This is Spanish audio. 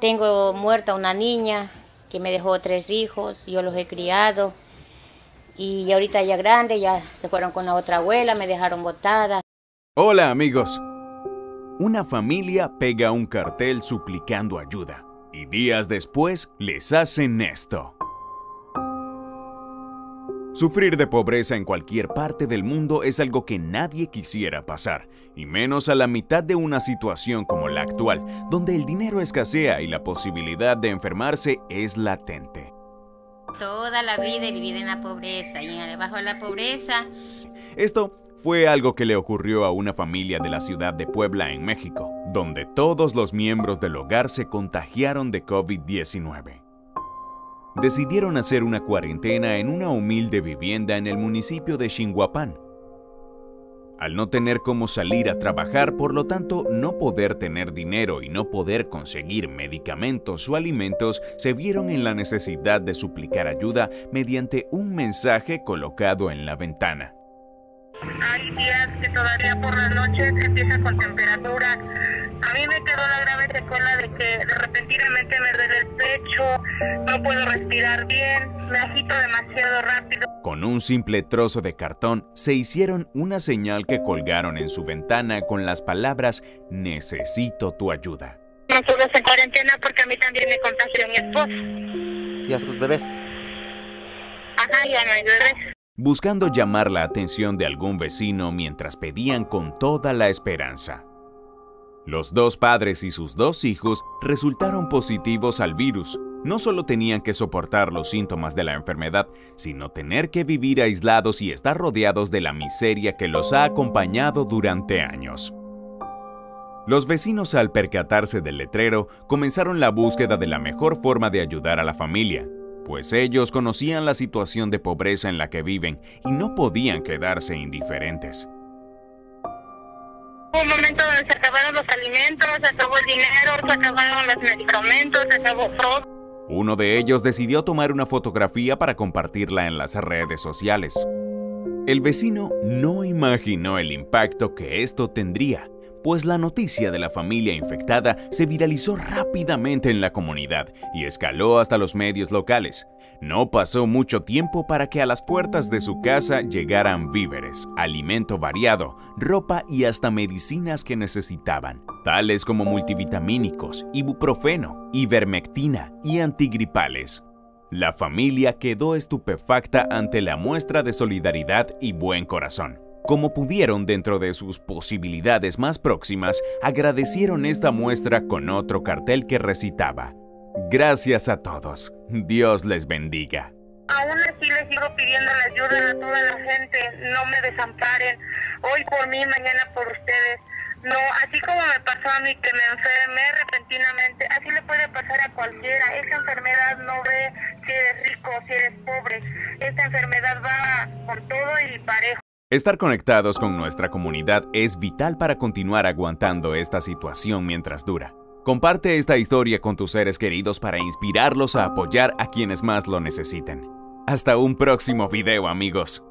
Tengo muerta una niña que me dejó tres hijos, yo los he criado y ahorita ya grande, ya se fueron con la otra abuela, me dejaron botada. Hola amigos. Una familia pega un cartel suplicando ayuda y días después les hacen esto. Sufrir de pobreza en cualquier parte del mundo es algo que nadie quisiera pasar, y menos a la mitad de una situación como la actual, donde el dinero escasea y la posibilidad de enfermarse es latente. Toda la vida he vivido en la pobreza y debajo de la pobreza. Esto fue algo que le ocurrió a una familia de la ciudad de Puebla en México, donde todos los miembros del hogar se contagiaron de COVID-19 decidieron hacer una cuarentena en una humilde vivienda en el municipio de Xinhuapán. Al no tener cómo salir a trabajar, por lo tanto no poder tener dinero y no poder conseguir medicamentos o alimentos, se vieron en la necesidad de suplicar ayuda mediante un mensaje colocado en la ventana. Hay días que todavía por la noche empieza con temperatura. A mí me quedó la grave secuela de que repentinamente me duele el pecho, no puedo respirar bien, me agito demasiado rápido. Con un simple trozo de cartón se hicieron una señal que colgaron en su ventana con las palabras Necesito tu ayuda. Nosotros en cuarentena porque a mí también me contagió mi esposo. ¿Y a sus bebés? Ajá, ya no hay bebés buscando llamar la atención de algún vecino mientras pedían con toda la esperanza. Los dos padres y sus dos hijos resultaron positivos al virus. No solo tenían que soportar los síntomas de la enfermedad, sino tener que vivir aislados y estar rodeados de la miseria que los ha acompañado durante años. Los vecinos al percatarse del letrero comenzaron la búsqueda de la mejor forma de ayudar a la familia, pues ellos conocían la situación de pobreza en la que viven y no podían quedarse indiferentes. Hubo un momento donde se acabaron los alimentos, se acabó el dinero, se acabaron los medicamentos, se acabó todo. Uno de ellos decidió tomar una fotografía para compartirla en las redes sociales. El vecino no imaginó el impacto que esto tendría, pues la noticia de la familia infectada se viralizó rápidamente en la comunidad y escaló hasta los medios locales. No pasó mucho tiempo para que a las puertas de su casa llegaran víveres, alimento variado, ropa y hasta medicinas que necesitaban, tales como multivitamínicos, ibuprofeno, ivermectina y antigripales. La familia quedó estupefacta ante la muestra de solidaridad y buen corazón. Como pudieron dentro de sus posibilidades más próximas, agradecieron esta muestra con otro cartel que recitaba, Gracias a todos, Dios les bendiga. Aún así les sigo pidiendo la ayuda a toda la gente, no me desamparen, hoy por mí, mañana por ustedes. No, así como me pasó a mí que me enfermé repentinamente, así le puede pasar a cualquiera. Esa enfermedad no ve si eres rico si eres pobre. Esta enfermedad va por todo y parejo. Estar conectados con nuestra comunidad es vital para continuar aguantando esta situación mientras dura. Comparte esta historia con tus seres queridos para inspirarlos a apoyar a quienes más lo necesiten. Hasta un próximo video amigos.